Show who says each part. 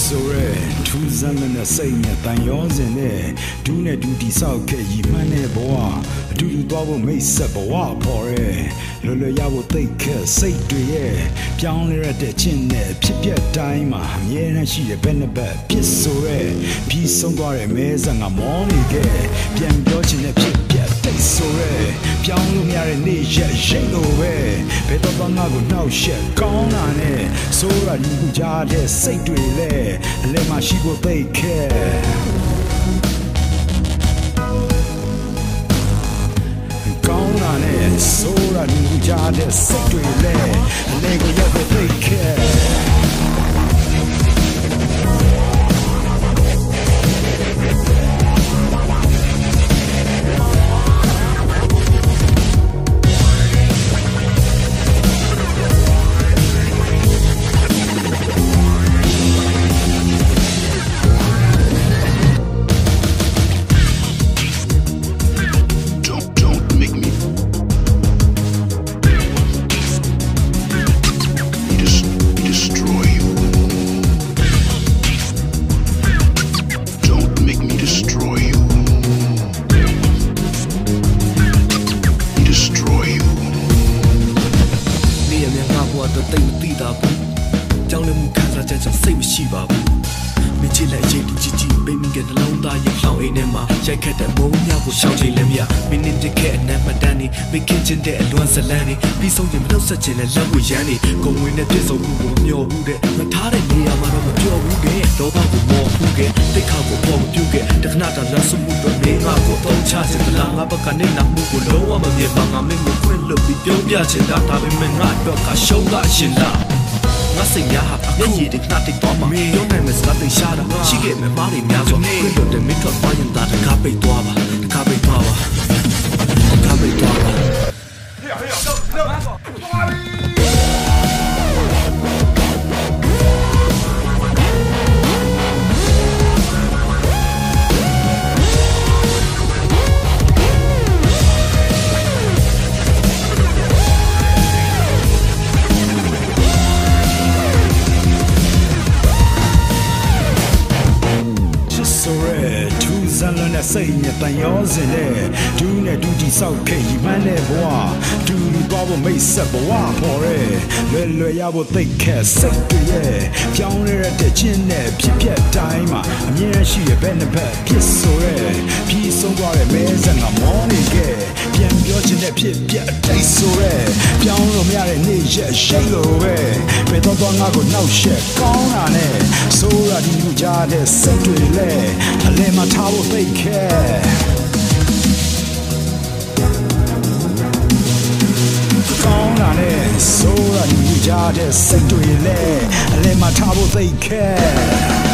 Speaker 1: ဆိုရဲထူးဆန်းတဲ့စိတ်နဲ့တန်ရောစင်နဲ့ဒူးနဲ့ဒူးတီဆောက်ခဲ့ရည်မှန်းတဲ့ဘဝအတူတူသွားဖို့မိတ်ဆက်ဘဝပေါ်ရဲလွယ်လွယ်ရဖို့သိခက်စိတ်တွေရဲ့ပြောင်းလဲရတဲ့ချင်းနဲ့ဖြစ်ပျက်တိုင်းမှာအမြဲတမ်းရှိတဲ့ဘက်နှစ်ဘက်ပြစ်ဆိုရဲပြီးဆုံးသွားတဲ့မဲဆန်ကမောနေခဲ့ပြန်ပြောချင်တဲ့ဖြစ်ပျက်သိဆိုရဲပြောင်းလို့မရတဲ့နေ့ရက်ရိတ်လို့ပဲဘယ်တော့မှငါ့ ကိုနှောက်ရှက်ကောင်းတာနဲ့ဆိုးရဒီခုကြားတဲ့စိတ်တွေလဲအလဲမှာရှိဖို့သိခဲ့ကောင်းတာနဲ့ဆိုးရဒီခုကြားတဲ့စိတ်တွေလဲအလဲကိုရောက်ဖို့သိခဲ့
Speaker 2: တော့တိတ်မသိတာဘူးကြောင်းလည်းမှုခံစားချက်ကြောင့်စိတ်မရှိပါဘူး မချစ်လိုက်ရင်ဒီကြီးကြီးပိမ့်ကနှလုံးသားရဲ့လောင်အိမ်ထဲမှာရိုက်ခတ်တဲ့မုံမြကိုရှောင်ချိန်လည်းမရမင်းနဲ့ခဲ့အနမ်းမတန်းနေမကင်းချင်တဲ့အလွန်ဇလန်းနေပြီးဆုံးရင်မတော့ဆက်ချင်တဲ့လက်ကိုရမ်းနေဂုံဝင်တဲ့ပြစ်ဆုံးမှုကိုမမျောဘူးတဲ့မထားတဲ့နေရာမှာတော့မပြောဘူးတဲ့လောဘကိုမော်ဘူးတဲ့တိတ်ခါကိုပေါ်မပြုတ်တဲ့တခဏတာလက်စမှုတော့နေငါကိုတော့ချစင်လာငါဘက်ကနေနာမှုကိုလုံးဝမမြင်ပါငါမင်းကိုခွင့်လွတ်ပြီးပြောပြချင်တာဒါပေမဲ့ငါတော့ကရှုံးကရှင်လား ငါစိတ်များဟာမျက်ရည်တွေနှာတိတ်သွားမှာပြောနိုင်မယ်စကားသိရှားတာရှိခဲ့မယ်မားတွေများစွာခွင့်လွတ်တဲ့မင်းထွက်သွားရင်ဒါတကားပိတ်သွားပါတကားပိတ်သွားပါတကားပိတ်သွား
Speaker 1: ထူးဆန်းလွန်းတဲ့စိတ်နဲ့တန်ရောစင်နဲ့ဒူးနဲ့ဒူးတီဆောက်ခဲ့ရီမှန်းတဲ့ဘဝဒူးလူသွားဖို့မိတ်ဆက်ဘဝပေါ်ရဲလွယ်လွယ်ရဖို့သိခက်စိတ်တွေရဲ့ပြောင်းလဲရတဲ့ချင်းနဲ့ဖြစ်ပျက်တိုင်းမှာအမြဲရှိရဘက်နှစ်ဘက်ဖြစ်ဆိုရဲပြီးဆုံးသွားတဲ့မဲဆန်ကမောနေခဲ့ ပြန်ပြောချင်တဲ့ဖြစ်ပျက်အတိတ်ဆိုရဲပြောင်းလို့မရတဲ့နေ့ရက်ရှိတ်လို့ပဲဘယ်တော့တော့ငါကိုနှောက်ရှက်ကောင်းတာနဲ့ဆိုးရဒီလူကြားတဲ့စိတ်တွေလဲအလဲမှာထားဖို့သိခဲ့ကောင်းတာနဲ့ဆိုးရဒီလူကြားတဲ့စိတ်တွေလဲအလဲမှာထားဖို့သိခဲ့